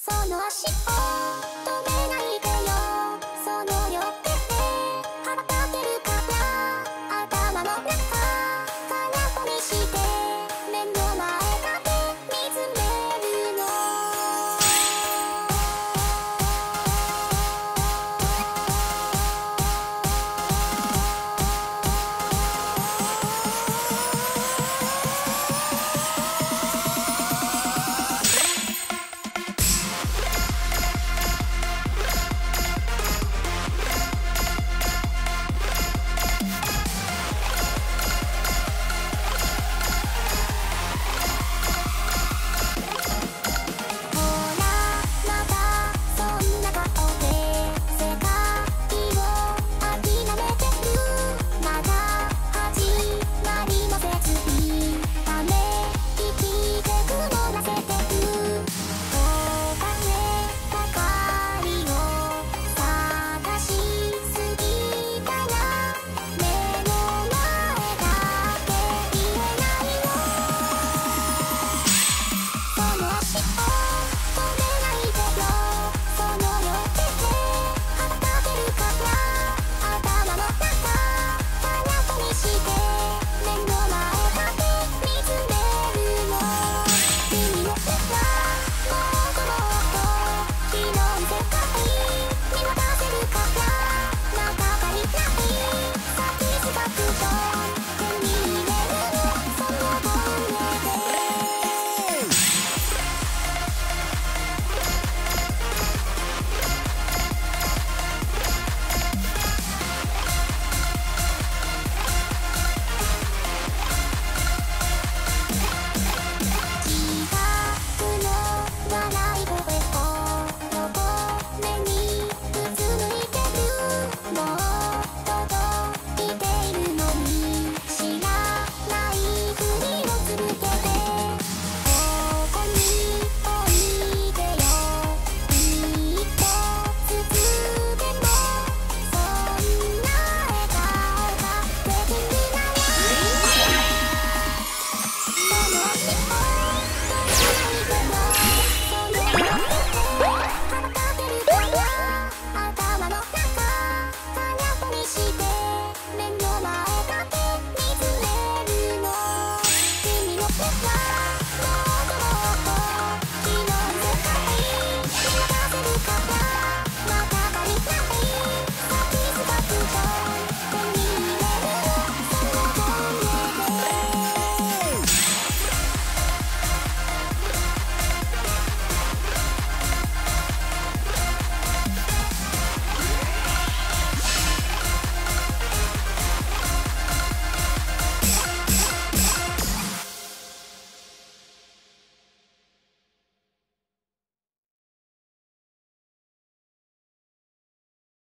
その足をして